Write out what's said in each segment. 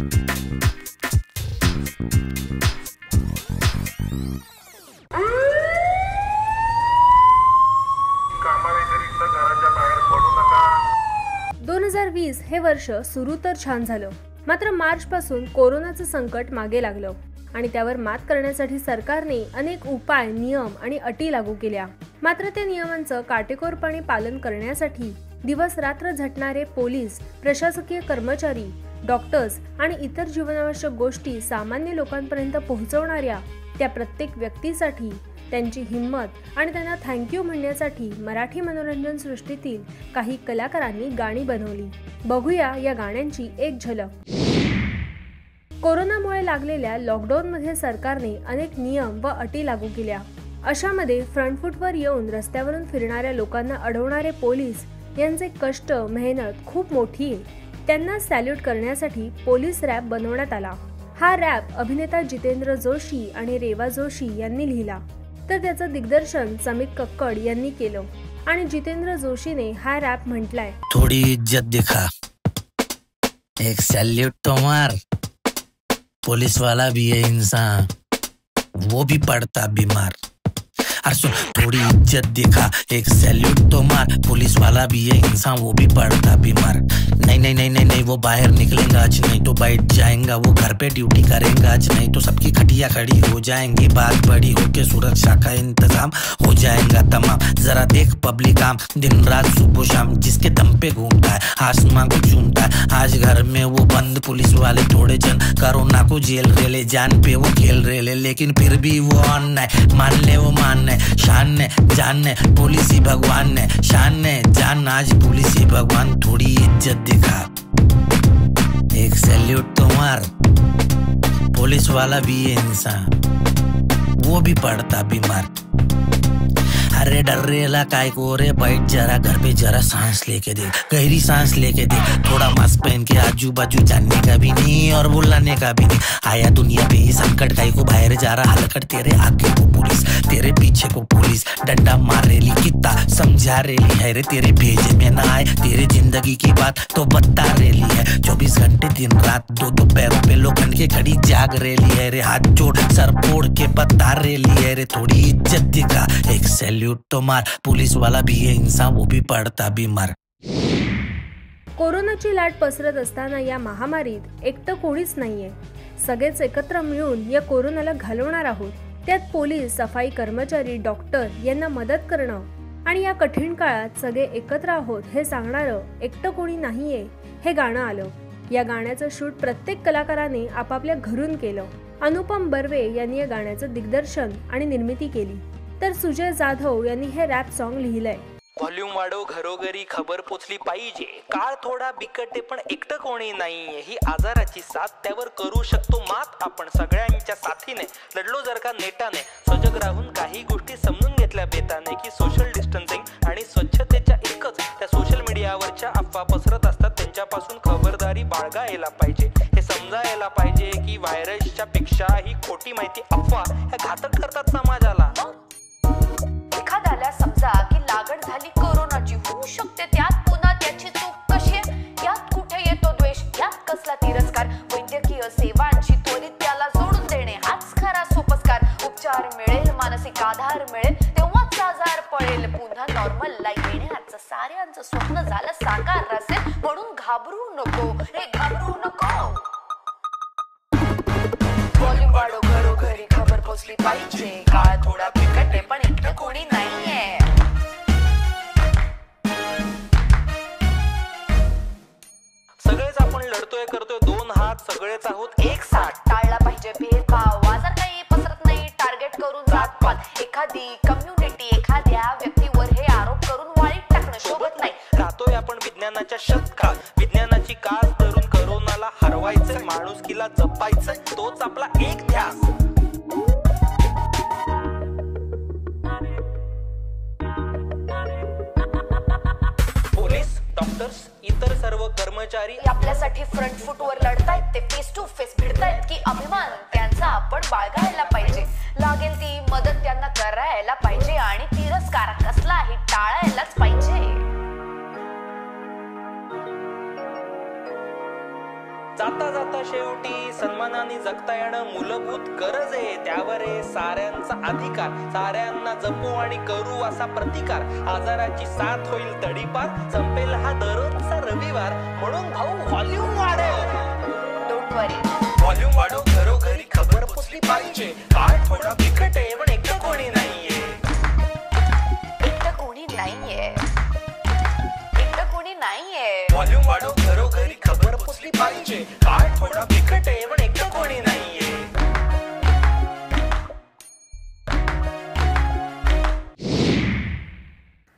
दोन हजार वीस हे वर्ष सुरू तर छान झालं. मात्र मार्च पासून कोरोनाचं संकट मागे लागलं आणि त्यावर मात करण्यासाठी सरकारने अनेक उपाय नियम आणि अटी लागू केल्या. मात्र त्या नियमांचं काटेकोरपणे पालन करण्यासाठी दिवस रात्र झटणारे पोलीस प्रशासकीय कर्मचारी डॉक्टर्स आणि इतर जीवनावश्यक गोष्टी सामान्य लोकांपर्यंत पोहोचवणाऱ्या त्या प्रत्येक व्यक्तीसाठी त्यांची हिंमत आणि त्यांना थँक्यू म्हणण्यासाठी मराठी मनोरंजन सृष्टीतील काही कलाकारांनी गाणी बनवली. बघूया या गाण्यांची एक झलक. कोरोनामुळे लागलेल्या लॉकडाऊनमध्ये सरकारने अनेक नियम व अटी लागू केल्या. अशामध्ये फ्रंटफूटवर येऊन रस्त्यावरून फिरणाऱ्या लोकांना अडवणारे पोलीस यांचे कष्ट मेहनत खूप मोठी आहे. त्यांना सॅल्यूट करण्यासाठी पोलीस रॅप बनवण्यात आला. हा रॅप अभिनेता जितेंद्र जोशी आणि रेवा जोशी यांनी लिहिला. तर त्याचं दिग्दर्शन समित कक्कड यांनी केलं आणि जितेंद्र जोशीने हा रॅप म्हटलाय. थोड़ी इज्जत दिखा. एक सॅल्यूट तो मार. पुलिस वाला भी है इंसान. वो भी पड़ता बीमार. अरे सुन। थोड़ी इज़्ज़त दिखा, एक सैल्यूट तो मार। पुलिस वाला भी है इंसान, वो भी पड़ता बीमार नहीं नहीं नहीं नहीं नहीं, वो बाहर निकलेगा। आज नहीं तो बैठ जाएगा, वो घर पे ड्यूटी करेगा। आज नहीं तो सबकी खटिया खड़ी हो जाएँगी। बात बड़ी होके सुरक्षा का इंतज़ाम हो जाएगा तमाम। जरा देख पब्लिक आम। दिन, रात, सुबह, शाम, जिसके दम पे घूमता है। आसमां को चूमता है आज घर में वो बंद, पुलिस वाले थोड़े जन। कोरोना को जेल रेले जान पे वो खेल रेले लेकिन फिर भी वो ऑन है। मान ले, वो मान है। शान ने जान ने पुलिस ही भगवान ने शान ने जान। आज पुलिस ही भगवान। थोड़ी इज़्ज़त दिखा। एक सैल्यूट तो मार। पुलिस वाला भी है इंसान। वो भी पड़ता बीमार। अरे डर रेला काय को रे? बैठ जरा, घर पे जरा सांस लेके दे। गहरी सांस लेके दे। थोड़ा मास्क पहन के आजू बाजू जानने का भी नहीं और बुलाने का भी नहीं। आया दुनिया पे ही संकट काय को बाहर जा रहा हलकट। तेरे आगे को पुलिस, तेरे पीछे को पुलिस। डंडा मार रेली कितना समझा रेली है रे? तेरे भेजे में ना आए, तेरे ज़िंदगी की बात तो बता रेली है। चौबीस घंटे, दिन, रात, दो दो पैरों पे लोखंड के खड़ी जाग रेली है रे। हाथ जोड़, सर फोड़ के बता रेली है रे। थोड़ी इज़्ज़त दिखा, एक सैल्यूट लुट्टो मार पुलिस वाला भी है इंसान वो भी पड़ता बीमार कोरोनाची लाट पसरत असताना या महामारीत एकटं कोणीच नाहीये. सगळेच एकत्र मिळून या कोरोनाला घालवणार आहोत. त्यात पोलीस सफाई कर्मचारी डॉक्टर यांना मदत करणं आणि या कठीण काळात सगळे एकत्र आहोत हे सांगणारं एकटं कोणी नाहीये हे गाणं आलं. या गाण्याचं शूट प्रत्येक कलाकाराने आपापल्या घरून केलं. अनुपम बर्वे यांनी या गाण्याचं दिग्दर्शन आणि निर्मिती केली. तर सुजय जाधव यांनी हे रॅप सॉन्ग लिहिलंय. व्हॉल्यूम वाढव घरोघरी खबर पोचली पाहिजे. काळ थोडा बिकटे पण एकटं कोणी नाहीये. ही आजाराची साथ त्यावर करू शकतो मात आपण. सगळ्यांच्या साथीने लढलो जर का नेटाने. सजग राहून काही गोष्टी समजून घेतल्या बेताने. की सोशल डिस्टन्सिंग आणि स्वच्छतेच्या एकच त्या सोशल मीडियावरच्या अफवा पसरत असतात. त्यांच्यापासून खबरदारी बाळगायला पाहिजे. हे समजायला पाहिजे की व्हायरसच्या पेक्षा ही खोटी माहिती अफवा ह्या घातक करतात समाजाला. समजा की लागण झाली कोरोनाची होऊ शकते. त्यात पुन्हा त्याची चूक कशी आहे? यात कुठे येतो द्वेष? यात कसला तिरस्कार? वैद्यकीय सेवांची त्वरित त्याला जोडून देणे हाच खरा सोपस्कार. उपचार मिळेल मानसिक आधार मिळेल तेव्हाच आजार पळेल पुन्हा नॉर्मल लाईफ येण्याचं साऱ्यांचं स्वप्न झालं साकार असेल. म्हणून घाबरू नको. रे घाबरू नको. वॉल्यूम वाढो घरोघरी खबर पोचली पाहिजे. आहोत एक साथ टाळला पाहिजे भेदभाव. जर काही पसरत नाही टार्गेट करून जात पण एखादी तर इतर सर्व कर्मचारी आपल्यासाठी फ्रंट फूटवर लढतायत ते फेस टू फेस भिडतायत की अभिमान त्यांचा आपण बाळगायला पाहिजे. लागेल ती मदत त्यांना करायला पाहिजे आणि तिरस्कार कसलाही टाळायलाच पाहिजे. जाता जाता शेवटी. सन्मानाने जगता येणं मूलभूत गरज आहे. त्यावर आहे साऱ्यांचा अधिकार. साऱ्यांना जपू आणि करू असा प्रतिकार. आजाराची साथ होईल तडीपार. संपेल हा दररोजचा रविवार. म्हणून भाऊ व्हॉल्यूम वाढव. व्हॉल्यूम वाढव. घरोघरी खबर पोचली पाहिजे. काय थोडा बिकट आहे पण एकटं कोणी नाहीये. एकटं कोणी नाहीये. एकटं कोणी नाहीये. व्हॉल्यूम वाढव. असली पाहिजे. काय थोडा बिकट आहे पण एकटं कोणी नाहीये.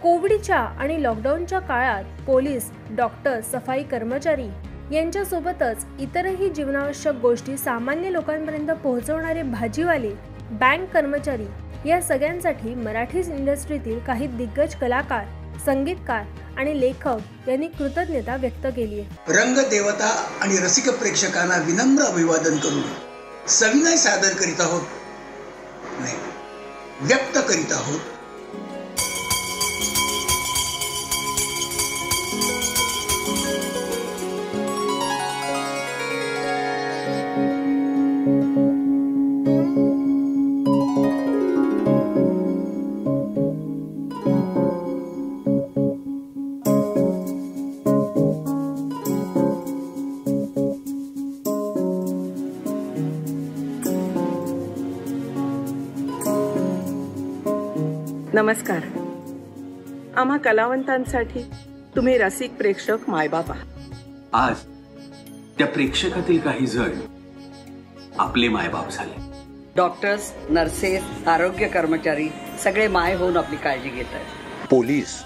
कोविडच्या आणि लॉकडाऊनच्या काळात पोलीस डॉक्टर सफाई कर्मचारी यांच्यासोबतच इतरही जीवनावश्यक गोष्टी सामान्य लोकांपर्यंत पोहोचवणारे भाजीवाले बँक कर्मचारी या सगळ्यांसाठी मराठी इंडस्ट्रीतील काही दिग्गज कलाकार संगीतकार आणि लेखक यांनी कृतज्ञता व्यक्त केली आहे. रंगदेवता आणि रसिक प्रेक्षकांना विनम्र अभिवादन करून सविनय सादर करीत आहोत. व्यक्त करीत आहोत. नमस्कार. आम्हा कलावंतांसाठी तुम्ही रसिक प्रेक्षक मायबाप. आहात आज त्या प्रेक्षकातील काही जण आपले मायबाप झाले. डॉक्टर्स नर्सेस आरोग्य कर्मचारी सगळे माय होऊन आपली काळजी घेत आहेत. पोलीस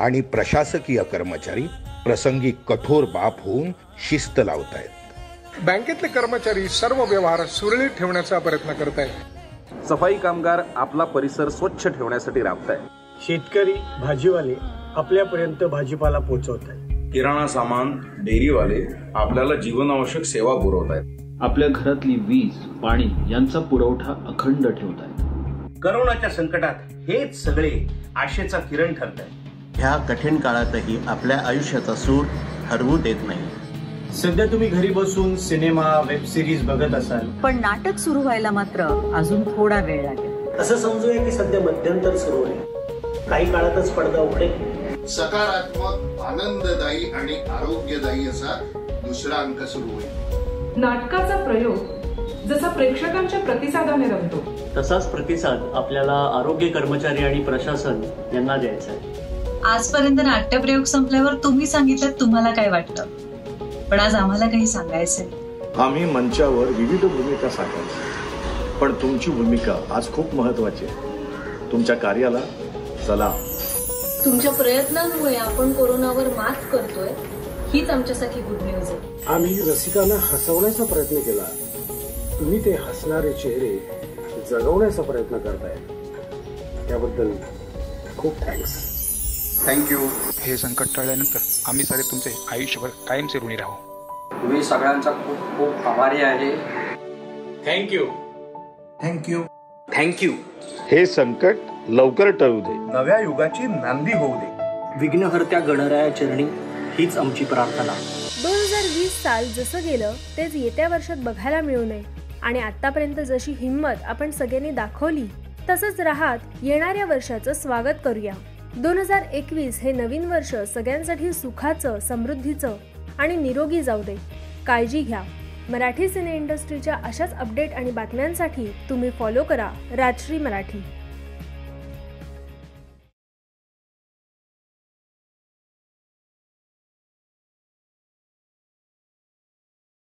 आणि प्रशासकीय कर्मचारी प्रसंगी कठोर बाप होऊन शिस्त लावत आहेत बँकेतले कर्मचारी सर्व व्यवहार सुरळीत ठेवण्याचा प्रयत्न करत आहेत सफाई कामगार आपला परिसर स्वच्छ ठेवण्यासाठी राबताय. शेतकरी भाजीवाले आपल्यापर्यंत भाजीपाला पोहोचवत आहेत किराणा सामान डेअरीवाले आपल्याला जीवनावश्यक सेवा पुरवत आहेत आपल्या घरातली वीज पाणी यांचा पुरवठा अखंड ठेवत आहेत करोनाच्या संकटात हेच सगळे आशेचा किरण ठरत आहेत ह्या कठीण काळातही आपल्या आयुष्याचा सूर हरवू देत नाही. सध्या तुम्ही घरी बसून सिनेमा वेब सिरीज बघत असाल. पण नाटक सुरू व्हायला मात्र अजून थोडा वेळ लागेल. असं समजूया की सध्या मध्यंतर सुरू आहे. काही काळातच पडदा उघडेल सकारात्मक आनंददायी आणि आरोग्यदायी असा दुसरा अंक सुरू होईल. नाटकाचा प्रयोग जसा प्रेक्षकांच्या प्रतिसादाने रमतो तसाच प्रतिसाद आपल्याला आरोग्य कर्मचारी आणि प्रशासन यांना द्यायचा आहे. आजपर्यंत नाट्यप्रयोग संपल्यावर तुम्ही सांगितलं तुम्हाला काय वाटतं? पण आज आम्हाला काही सांगायचंय. आम्ही मंचावर विविध भूमिका साकारतो. पण तुमची भूमिका आज खूप महत्वाची आहे. तुमच्या कार्याला चला. तुमच्या प्रयत्नांमुळे आपण कोरोनावर मात करतोय हीच आमच्यासाठी गुड न्यूज आहे. आम्ही रसिकांना हसवण्याचा प्रयत्न केला. तुम्ही ते हसणारे चेहरे जगवण्याचा प्रयत्न करताय. त्याबद्दल खूप थँक्स थँक्यू हे संकट टळल्यानंतर आम्ही सारे तुमचे आयुष्यभर कायमचे ऋणी राहू. तुम्ही सगळ्यांचा खूप खूप आभारी आहे. थँक्यू थँक्यू थँक्यू हे संकट लवकर टळू दे. नव्या युगाची नांदी होऊ दे. विघ्नहर्त्या गणराया चरणी हीच आमची प्रार्थना. दोन हजार वीस साल जसं गेलं तेच येत्या वर्षात बघायला मिळू नये. आणि आतापर्यंत जशी हिंमत आपण सगळ्यांनी दाखवली तसंच राहत येणाऱ्या वर्षाचं स्वागत करूया. दोन हजार एकवीस हे नवीन वर्ष सगळ्यांसाठी सुखाचं समृद्धीचं आणि निरोगी जाऊ दे. काळजी घ्या. मराठी सिने इंडस्ट्रीच्या अशाच अपडेट आणि बातम्यांसाठी तुम्ही फॉलो करा राजश्री मराठी.